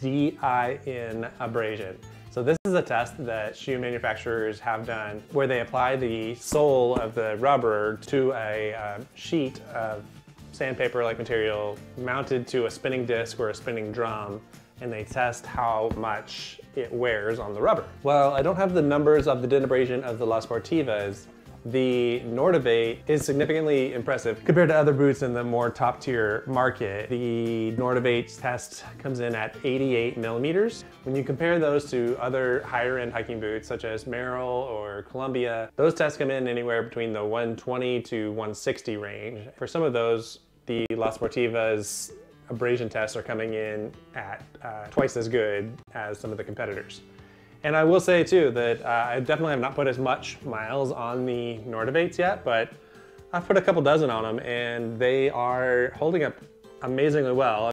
DIN abrasion. So this is a test that shoe manufacturers have done where they apply the sole of the rubber to a uh, sheet of sandpaper-like material mounted to a spinning disc or a spinning drum and they test how much it wears on the rubber. Well, I don't have the numbers of the DIN abrasion of the La Sportivas, the Nortiv8 is significantly impressive compared to other boots in the more top tier market. The Nortiv8 test comes in at 88 millimeters. When you compare those to other higher end hiking boots such as Merrell or Columbia, those tests come in anywhere between the 120 to 160 range. For some of those, the La Sportivas abrasion tests are coming in at uh, twice as good as some of the competitors. And I will say too that uh, I definitely have not put as much miles on the Nortiv8s yet, but I've put a couple dozen on them and they are holding up amazingly well.